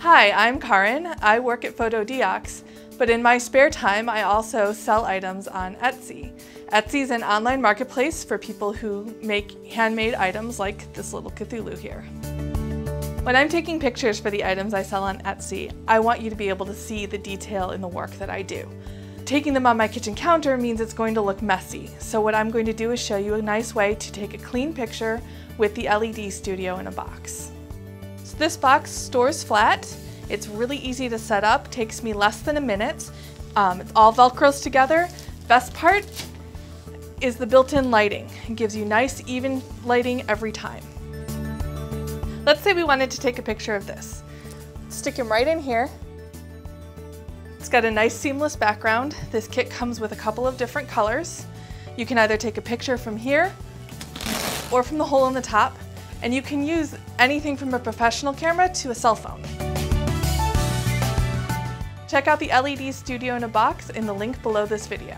Hi, I'm Karrin. I work at Fotodiox, but in my spare time I also sell items on Etsy. Etsy is an online marketplace for people who make handmade items like this little Cthulhu here. When I'm taking pictures for the items I sell on Etsy, I want you to be able to see the detail in the work that I do. Taking them on my kitchen counter means it's going to look messy, so what I'm going to do is show you a nice way to take a clean picture with the LED Studio in a box. This box stores flat, it's really easy to set up, takes me less than a minute, um, it's all velcros together. Best part is the built-in lighting. It gives you nice even lighting every time. Let's say we wanted to take a picture of this. Stick him right in here, it's got a nice seamless background. This kit comes with a couple of different colors. You can either take a picture from here or from the hole in the top, and you can use anything from a professional camera to a cell phone. Check out the LED Studio in a Box in the link below this video.